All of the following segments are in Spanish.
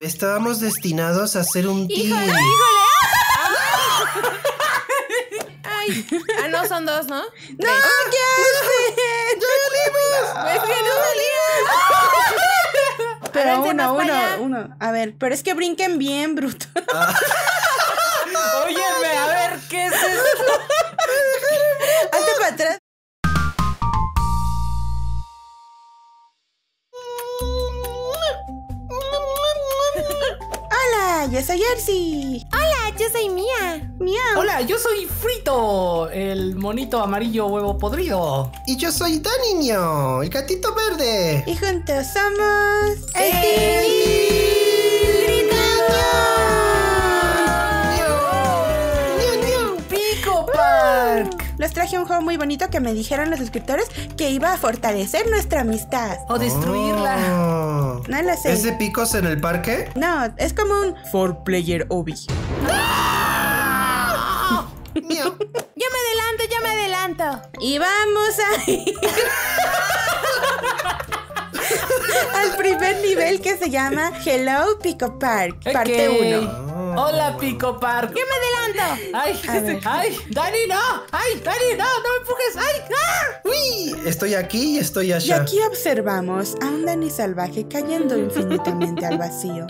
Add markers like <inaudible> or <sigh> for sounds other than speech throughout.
Estábamos destinados a hacer un team. ¡Híjole! ¡Híjole! <laughs> ¡Ay! Ah, no, son dos, ¿no? ¡No! ¿Qué haces? ¡Es que no salía! Pero Avance uno, uno, allá. uno. A ver, pero es que brinquen bien, bruto. <laughs> Óyeme, a ver, ¿qué es esto? Yo soy Jersey. ¡Hola! Yo soy Mía. Miau. Hola, yo soy Frito, el monito amarillo huevo podrido. Y yo soy Dani, niño, el gatito verde. Y juntos somos el Pico Park. Les traje un juego muy bonito que me dijeron los suscriptores que iba a fortalecer nuestra amistad. O destruirla. Oh. No lo sé. ¿Es de picos en el parque? No, es como un 4-player obi. <laughs> Miau. Yo me adelanto, yo me adelanto. Y vamos a ir <laughs> al primer nivel que se llama Hello Pico Park, parte Ok. 1. Hola, Pico Park. Yo me adelanto. Ay, ay, Dani, no. Ay, Dani, no, no me empujes. Ay, ah. Uy, estoy aquí y estoy Y allá. aquí observamos a un Dani salvaje cayendo <laughs> infinitamente al vacío.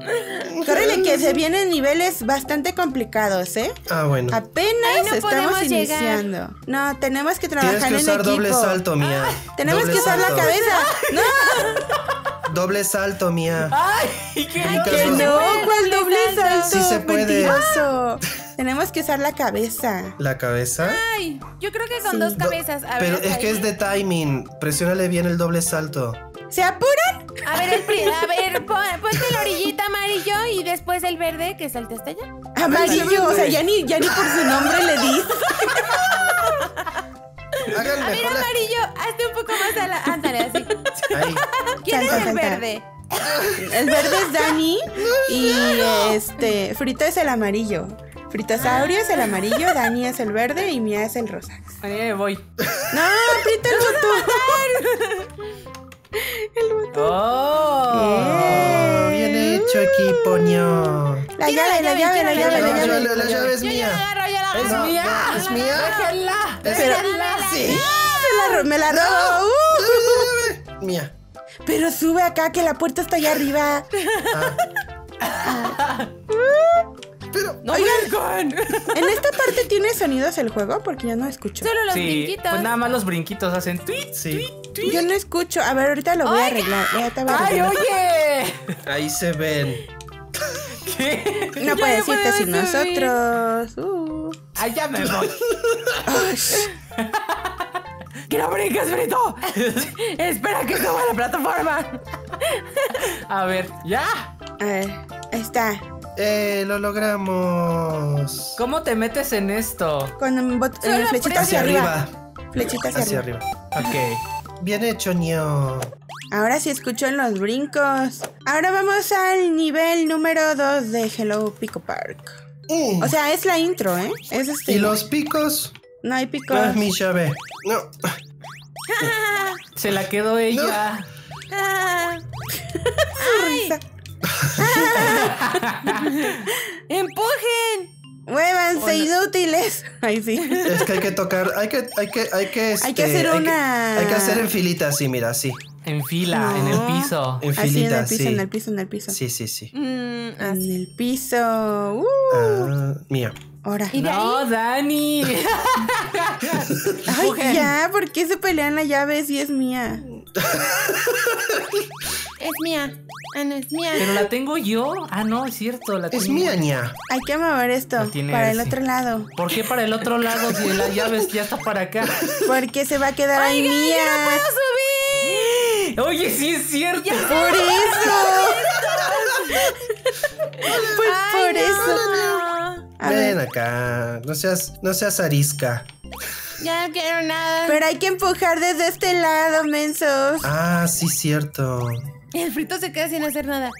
Córrele que se vienen niveles bastante complicados, ¿eh? Ah, bueno. Apenas Ay, no estamos llegar. iniciando. No, tenemos que Tienes trabajar que en usar equipo. doble salto, Mía. Tenemos Doble que usar la salto. cabeza. <laughs> No, Doble salto, Mía. Ay, qué Ay, que no, ¿cuál doble doble salto. Sí se puede. <laughs> Tenemos que usar la cabeza. La cabeza. Ay, yo creo que con Sí. dos cabezas. A Pero ver, es que es de timing. Presiónale bien el doble salto. ¿Se apuran? A ver, el pri- a ver, <laughs> pon- ponte la orillita amarillo y después el verde que salta hasta allá. Amarillo, o sea, ya ni, ya ni por su nombre le di. <laughs> Hagan A ver, mejor la- amarillo, hazte un poco más a la. Ándale, así. Ahí. ¿Quién es el verde? El verde es Dani y este Frito es el amarillo. Fritosaurio es el amarillo, Dani es el verde y Mía es el rosa. Ahí me voy. No, aprieta el botón. El botón. Oh. Bien hecho, equipo, ño. La llave, la la llave, la llave, la llave. la llave es mía. Ya la Es mía. ¿Es mía? Déjenla. Pero- Déjenla. Sí. Me la robó. Uh. Mía. Pero sube acá que la puerta está allá arriba. Pero. No Oigan. En esta parte tiene sonidos el juego porque yo no escucho. Solo los Sí, brinquitos. pues nada más los brinquitos hacen tweet, Sí. tweet, Yo no escucho. A ver, ahorita lo voy a arreglar. Ahorita voy a ¡Ay, arreglar. oye! Ahí se ven. ¿Qué? <laughs> No Ya puede no decirte sin nosotros. Uh. ¡Ay, ya me voy! ¡Que no brinques, Frito! Espera que suba a la plataforma. A ver, ¡ya! A ver, ahí está. Eh, lo logramos. ¿Cómo te metes en esto? Con un bot- eh, flechita hacia, Hacia arriba. arriba. Flechita hacia, Hacia arriba. arriba. Ok. Bien hecho, ño. Ahora sí escucho en los brincos. Ahora vamos al nivel número 2 de Hello Pico Park. Mm. O sea, es la intro, ¿eh? Es este. ¿Y los picos? No hay picos. No es mi llave. No. Se la quedó ella. Ah, <laughs> Risa. ¡Empujen! Muévanse, inútiles. Ay, sí. Es que hay que tocar, hay que, hay que, hay que, Hay que este, hacer hay una- hay que hacer en filita, así, mira, así. En fila, No. en el piso. En Así en filita, el piso, sí. en el piso, en el piso. Sí, sí, sí. Mm, En el piso. Uh, Ah, mía. ahora. ¿Y de No, ahí? Dani. <laughs> Ay, ya, ¿por qué se pelean la llave si es mía? Es mía. Ah, no, es mía. Pero la tengo yo. Ah, no, es cierto. La Es mía, ña. Hay que mover esto para el otro lado. ¿Por qué para el otro lado si la llave ya está para acá? Porque se va a quedar ahí mía. ¡Puedo subir! <laughs> Oye, sí es cierto. <laughs> Por eso. pues por eso. A Ven ver, acá. No seas, no seas arisca. Ya no quiero nada. pero hay que empujar desde este lado, mensos. Ah, sí, cierto. El frito se queda sin hacer nada.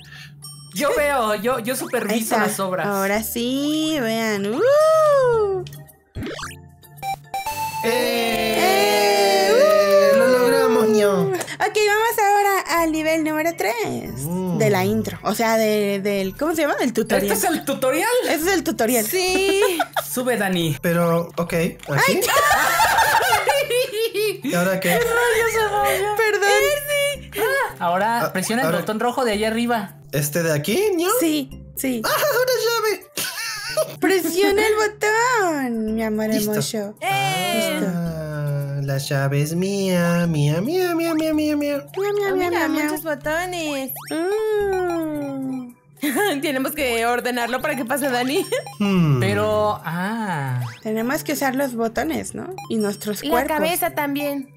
Yo veo, yo, yo superviso las obras. Ahora sí, vean. ¡Uh! ¡Eh! Ño. Ok, vamos ahora al nivel el número 3 Mm. de la intro. O sea, de- del. ¿Cómo se llama? Del tutorial. ¿Este es el tutorial? Ese es el tutorial. Sí. <laughs> Sube, Dani. Pero, ok. ¿Así? <laughs> ¿Y ahora qué? Perdón. Ahora Ah, presiona el ahora- botón rojo de ahí arriba. ¿Este de aquí, ño? Sí, sí. <laughs> ¡Ah, una llave! Presiona el botón, mi amor Listo. hermoso. Eh, Ah, la llave es mía, mía, mía, mía, mía, mía, mía. Mira, miau, miau. muchos botones. Mm. <laughs> Tenemos que ordenarlo para que pase Dani. Hmm. Pero, ah. Tenemos que usar los botones, ¿no? Y nuestros Y la cuerpos. cabeza también.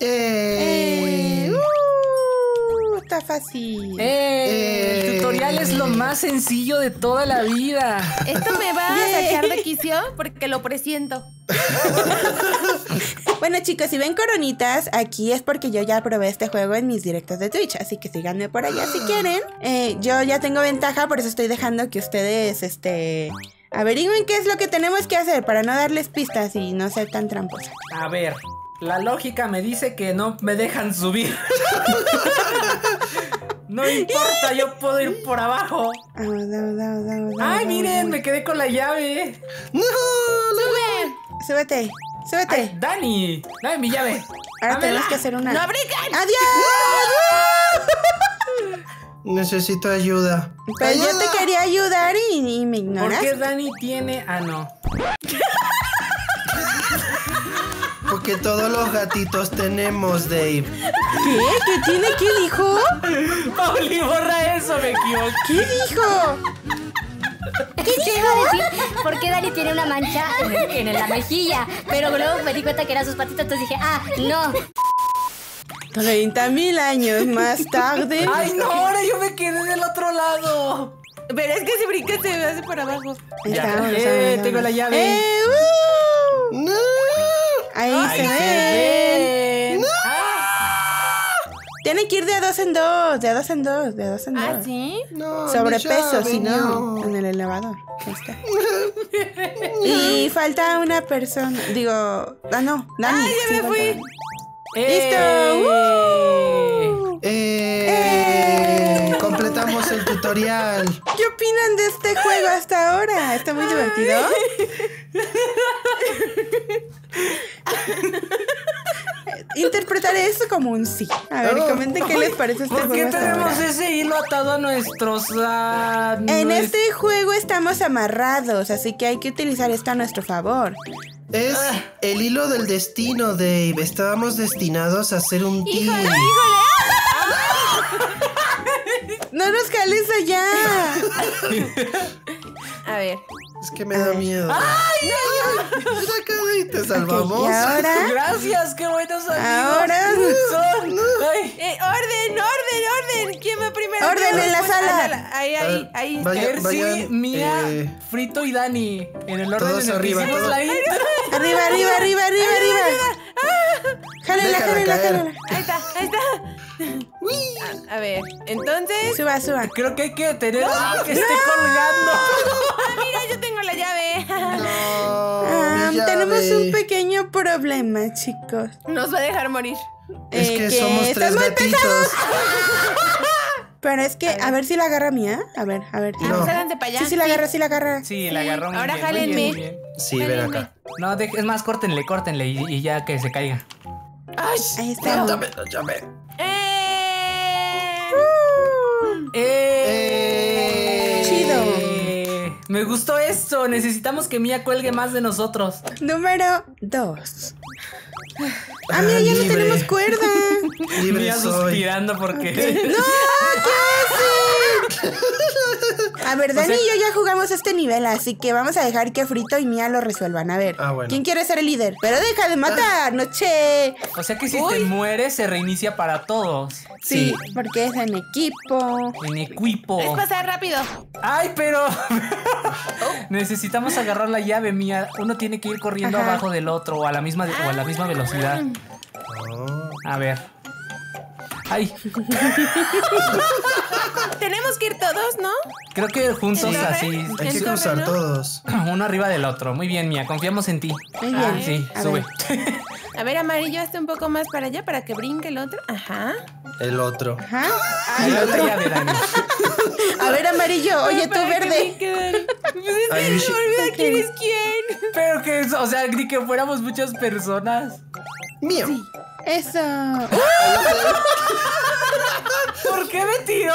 Eh, ¡Eh! uh, está fácil. ¡Eh! El Eh. tutorial es lo más sencillo de toda la vida. Esto me va a <laughs> sacar de quicio porque lo presiento. <laughs> Bueno, chicos, si ven coronitas, aquí es porque yo ya probé este juego en mis directos de Twitch. Así que síganme por allá si quieren. Eh, yo ya tengo ventaja, por eso estoy dejando que ustedes, este. Averigüen qué es lo que tenemos que hacer para no darles pistas y no ser tan tramposa. A ver, la lógica me dice que no me dejan subir. <laughs> no importa, yo puedo ir por abajo. Ah, Ay, miren, me quedé con la llave. ¡No! ¡Sube! Súbete, súbete. Ay, Dani, dame mi llave. Ahora Dámela. tenemos que hacer una. ¡No brincan! ¡Adiós! <laughs> Necesito ayuda. Pues yo te quería ayudar y, y me ¿Por ignoras. qué Dani tiene.? Ah, no. <laughs> Porque todos los gatitos tenemos, Dave. ¿Qué? ¿Qué tiene? ¿Qué dijo? <laughs> Pauli, borra eso, me equivoqué. ¿Qué dijo? <laughs> ¿Qué iba a decir? Porque Dani tiene una mancha en, en la mejilla. Pero luego me di cuenta que eran sus patitas, entonces dije, ah, no. 30 mil años más tarde. <laughs> Ay, no, ahora yo me quedé del otro lado. Pero es que si brincas se hace por abajo. Ya. está, vámonos, Eh, tengo la llave. ¡Eh, uh! ¡No! Tiene que ir de a dos en dos, de a dos en dos, de a dos en dos. ¿Ah, sí? No, Sobrepeso, si no, en el elevador. Ahí está. <laughs> y falta una persona. Digo, ah, no, Dani. Ay, ya sí, me fui. Eh. ¡Listo! Eh, completamos el tutorial. ¿Qué opinan de este juego hasta ahora? ¿Está muy divertido? <laughs> Interpretaré eso como un sí. A ver, Oh. comenten qué les parece este ¿Por qué tenemos ahora. ese hilo atado a nuestros... ah, En este juego estamos amarrados, así que hay que utilizar esto a nuestro favor. Es el hilo del destino, Dave. Estábamos destinados a ser un team. <laughs> ¡No nos jales allá! <laughs> A ver. Es que me da miedo. ¡Ay, Mira acá, Dave, te salvamos. y ahora, <laughs> Gracias, qué buenos amigos. Ahora- Son. Ay, Eh, orden, orden, orden. ¿Quién va primero? Orden ¿Quién va en la sala. Ah, Ahí, ahí, Ah, ahí. vaya- Percy, vayan, Mía, eh, Frito y Dani. En el orden todos en el arriba, que todos. la intro. arriba, arriba, arriba, arriba, arriba. Jálala, Déjala jálala, caer. jálala. Ahí está, ahí está. A, a ver, entonces. Suba, suba. Creo que hay que tener algo que esté colgando. <laughs> Ah, mira, Tenemos un pequeño problema, chicos. Nos va a dejar morir. Es Eh, que somos tres muy gatitos. <laughs> Pero es que, a ver si la agarra mía. A ver, a ver. Ah, No. pues háganse para allá. Sí, sí la agarra, sí la agarra. Sí, la agarró muy Ahora bien, jálenme. bien, muy bien. Sí, ven acá. No, de- es más, córtenle, córtenle y, y ya que se caiga. Ay, Ahí está. Eh. ¡Eh! Me gustó esto. Necesitamos que Mía cuelgue más de nosotros. Número dos. Ah, mira, ya no tenemos cuerda. Libre Mía soy. suspirando porque. <laughs> ¡No! ¿Qué hace? <laughs> A ver, Dani y yo ya jugamos este nivel, así que vamos a dejar que Frito y Mía lo resuelvan. A ver, Ah, bueno. ¿quién quiere ser el líder? Pero deja de matar, noche. O sea que si te mueres, se reinicia para todos. Sí, porque es en equipo. En equipo. Es pasar rápido. Ay, pero. <laughs> Necesitamos agarrar la llave, Mía. Uno tiene que ir corriendo Ajá. abajo del otro o a la misma, o a la misma velocidad. Oh. A ver. Ay, <laughs> Tenemos que ir todos, ¿no? creo que juntos Sí. así. Hay que cruzar ¿no? todos. <clears throat> Uno arriba del otro. Muy bien, Mía. Confiamos en ti. Muy Ah, bien. sí, A sube. A ver, amarillo, hazte un poco más para allá para que brinque el otro. Ajá. El otro. Ajá. Ahí va la llave, Dani. <laughs> A ver, amarillo. Oye, tú verde. Pues es que se me olvida quién es quién. Pero que, es- o sea, ni que fuéramos muchas personas. Mío. Eso. <laughs> ¿Por qué me tiró?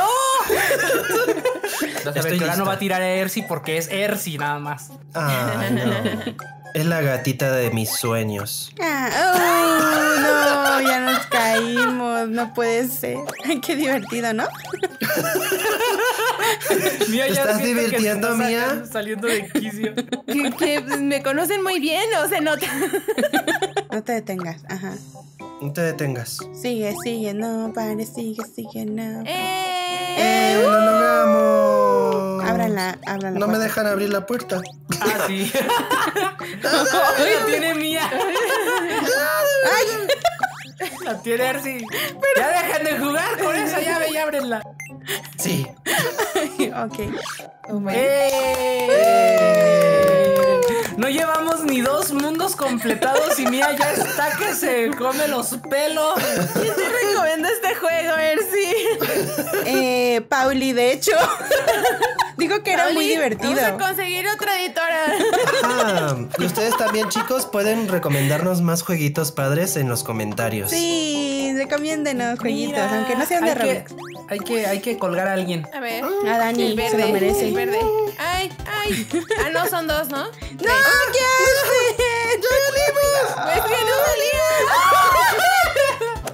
Ver Estoy ahora no va a tirar a Ersi porque es Ersi nada más. Ay, no. Es la gatita de mis sueños. Ah, oh, no, ya nos caímos. No puede ser. Ay, qué divertido, ¿no? Mía, ¿Te ya estás divirtiendo, está Mía? Saliendo de quicio. Que, que, pues, me conocen muy bien, ¿o se nota? <laughs> No te detengas. Ajá. No te detengas. Sigue, sigue, no pare, sigue, sigue, no. ¡Eh! ¡Eh! ¡Lo logramos! Ábranla, ábranla. No me dejan abrir la puerta. Ah, sí. <laughs> la tiene Mía. La tiene Ersi. Ya dejen de jugar con esa llave y ábrenla. Sí. <laughs> ok. ¡Eh! No llevamos ni dos mundos completados y Mía ya está que se come los pelos. Yo te recomiendo este juego, Ersi. Eh, Pauli, de hecho. Digo que era muy divertido. Vamos a conseguir otra editora. Ajá. Y ustedes también, chicos, pueden recomendarnos más jueguitos padres en los comentarios. Sí, recomiéndenos jueguitos, Mira, aunque no sean de hay que, Roblox. hay que Hay que colgar a alguien. A ver. A Dani, el verde. se lo merece. El verde. Ay, ay. Ah, no, son dos, ¿no? ¡No! ¿Qué <laughs> hacen? Pues que no salía.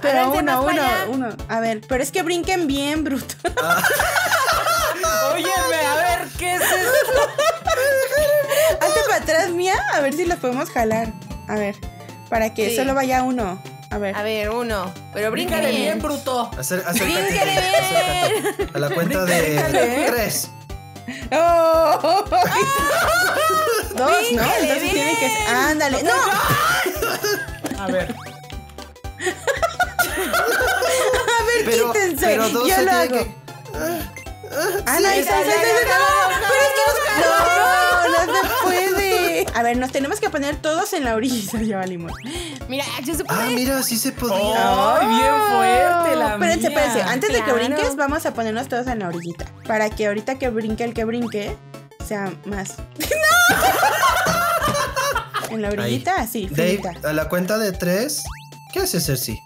<laughs> Pero uno, uno, uno. A ver, pero es que brinquen bien, bruto. <laughs> Óyeme, a ver, ¿qué es esto? Hazte para atrás, mía, a ver si los podemos jalar. A ver, para que Sí. solo vaya uno. A ver. A ver, uno. Pero bríncale bien. bien, bruto. Acer- acércate, Bríncale bien. acércate. A la cuenta de tres. ¡Oh! Dos, ¿no? Entonces bien. tiene que. ¡Ándale! ¡No! A ver. A ver, Pero, quítense. pero dos Yo lo hago. que. Ah, no, ahí está, está, está. No, pero es que no, no se puede. A ver, nos tenemos que poner todos en la orilla. Ya valimos. Mira, yo se Ah, puede. mira, sí se podía. ¡Ay, bien fuerte la Espérense, mía! espérense. Antes de que brinques, vamos a ponernos todos en la orillita. Para que ahorita que brinque el que brinque, sea más. <laughs> ¡No! En la orillita, así, Dave, finita. a la cuenta de tres. ¿Qué hace Cersei?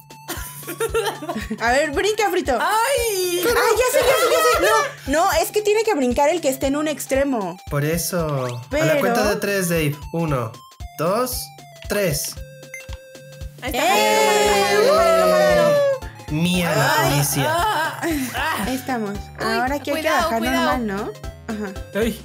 A ver, brinca, Frito. ¡Ah, ¡Ay! ya sé, ya sé, ya sé! No, no, es que tiene que brincar el que esté en un extremo. Por eso. A Pero- la cuenta de tres, Dave. Uno, dos, tres. Ahí está. Mía la policía. ¡Ah! ¡Ah! Ahí estamos. Ahora aquí hay que cuidado, bajar cuidado. normal, ¿no? Ajá. ¡Ay!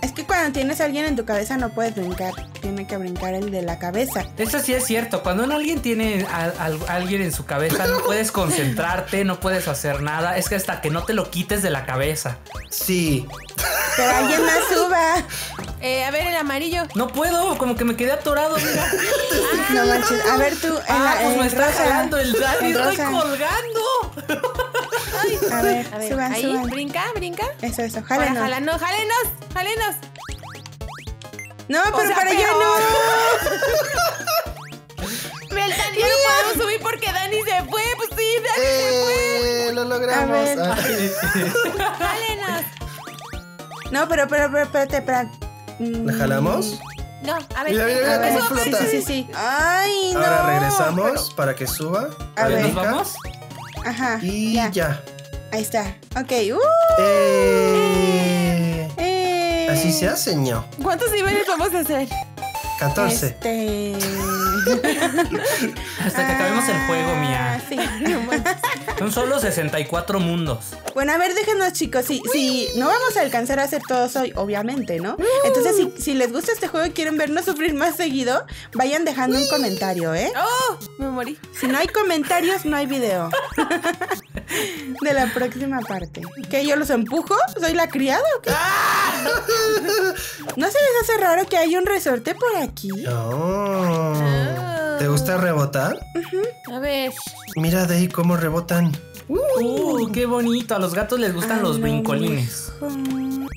Es que cuando tienes a alguien en tu cabeza no puedes brincar. Tiene que brincar el de la cabeza. Eso sí es cierto. Cuando alguien tiene a, a- alguien en su cabeza, no puedes concentrarte, no puedes hacer nada. Es que hasta que no te lo quites de la cabeza. Sí. Pero alguien más suba. Eh, a ver, el amarillo. No puedo, como que me quedé atorado, mira. <laughs> No manches. A ver tú. en Ah, la- pues en me está rosa. jalando el Dani, En estoy rosa. colgando. A ver, A ver, suban, ahí, suban. brinca, brinca. Eso, eso. Ahora, Jálenos. jálanos, jálenos, jálenos. No, pero sea, para allá no. <laughs> El Dani no podemos subir porque Dani se fue. Pues sí, Dani se fue. ¡Eh! Lo logramos. A ver. Ah, <laughs> Jálenos. No, pero, pero, pero, espérate, espérate. Mm, ¿La jalamos? No, a ver. Mira, mira, mira A ver, cómo flota. sí, sí, sí. Ay, no. Ahora regresamos para que suba. A ver. ¿Nos vamos? Ajá. Y ya. ya. Ahí está. Ok. Uh, Eh, eh. Así se hace, ño. ¿Cuántos niveles vamos a hacer? 14. Este. <laughs> Hasta que acabemos el juego, Ah, mía. Sí. Son solo 64 mundos. Bueno, a ver, déjenos, chicos. Si, si no vamos a alcanzar a hacer todos hoy, obviamente, ¿no? Entonces, si, si les gusta este juego y quieren vernos sufrir más seguido, vayan dejando un comentario, ¿eh? ¡Oh! Me morí. Si no hay comentarios, no hay video. <laughs> De la próxima parte. ¿Que yo los empujo? ¿Soy la criada o qué? <laughs> ¿No se les hace raro que hay un resorte por aquí? Oh. ¿Te gusta rebotar? A ver. Mira de ahí cómo rebotan. Uh, qué bonito. A los gatos les gustan los lo brincolines.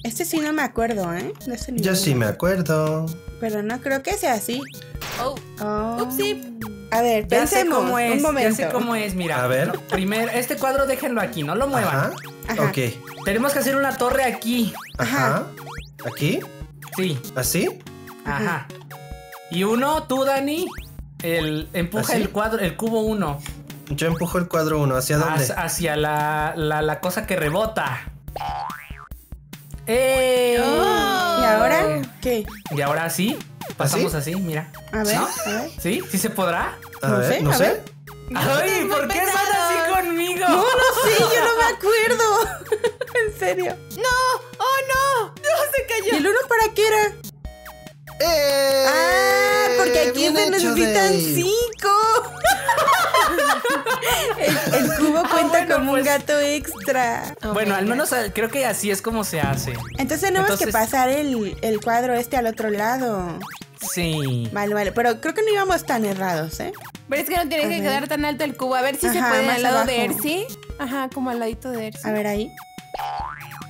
Este sí no me acuerdo, ¿eh? De ese Yo sí me acuerdo. Pero no creo que sea así. Oh, Oh. A ver, Ya sé cómo es, un momento. ya sé cómo es, mira. A ver. Primero, este cuadro déjenlo aquí, no lo muevan. Ajá. Ajá. Ok. Tenemos que hacer una torre aquí. Ajá. ¿Aquí? Sí, ¿Así? ajá. Y uno, tú, Dani, el, empuja ¿Así? el cuadro, el cubo uno Yo empujo el cuadro uno. ¿Hacia dónde? hacia, hacia la, la, la cosa que rebota. ¡Eh! ¿Y ahora qué? Y ahora sí, pasamos así, mira. A ver, ¿No? a ver. ¿Sí? ¿Sí se podrá? A No ver, sé, no a sé. ver. ¡Ay! ¿Por qué estás así conmigo? No, no sé, yo no me <laughs> acuerdo. <laughs> en serio. ¡No! ¡Oh, no! ¡No, se ¿Y cayó! el uno para qué era? ¡Eh! Ah, porque aquí se necesitan cinco. <laughs> el, el cubo cuenta bueno, como un pues. gato extra. Oh bueno, al menos eh, creo que así es como se hace. Entonces tenemos que pasar el, el cuadro este al otro lado. Sí. Vale, vale. Pero creo que no íbamos tan errados, ¿eh? Pero es que no tiene A que quedar tan alto el cubo. A ver si se puede más al lado de. Ersi. Ajá, como al ladito de Ersi. A ver ahí.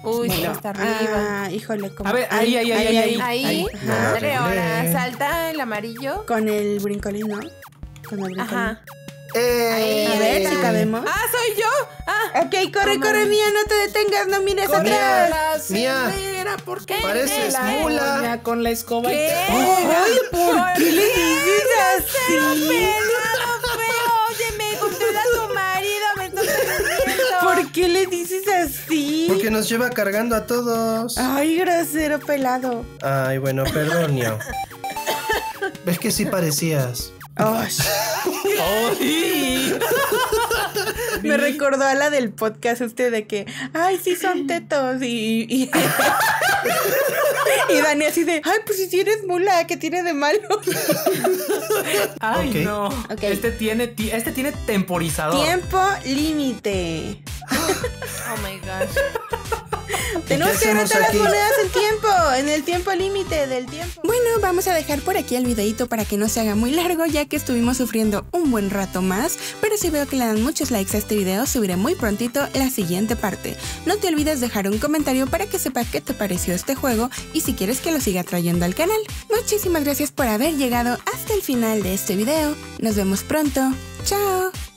Uy, No. está arriba. Ah, híjole, como. A ver, ahí, ahí, ahí, ahí, Ahí, Ajá. madre, ahora salta el amarillo. Con el brincolín, ¿no? Con el brincolín. Ajá. ¡Eh! A ver si cabemos. ¡Ah, soy yo! ¡Ah! Ok, corre, corre, Mía, no te detengas, no mires atrás. Mía, ¿por qué? pareces mula. con la escoba. y ¿Qué? te- Ay, ¿por qué le dices así? ¡Pelado feo! ¡Oye, me controla tu marido! ¡Me estás! ¿Por qué le dices así? Porque nos lleva cargando a todos. Ay, grosero pelado. Ay, bueno, perdonio. ¿Ves <laughs> que sí parecías? Ay, ¡Ay! me recordó a la del podcast este de que, ay, sí son tetos y... Y, <laughs> y Dani así de, ay, pues si eres mula, ¿qué tiene de malo? ¡Ay, no! Este tiene, ti- este tiene temporizador. Tiempo límite. <laughs> Oh my gosh. <laughs> Tenemos que anotar las monedas en tiempo, en el tiempo límite del tiempo. Bueno, vamos a dejar por aquí el videito para que no se haga muy largo, ya que estuvimos sufriendo un buen rato más. Pero si veo que le dan muchos likes a este video, subiré muy prontito la siguiente parte. No te olvides dejar un comentario para que sepa qué te pareció este juego y si quieres que lo siga trayendo al canal. Muchísimas gracias por haber llegado hasta el final de este video. Nos vemos pronto. Chao.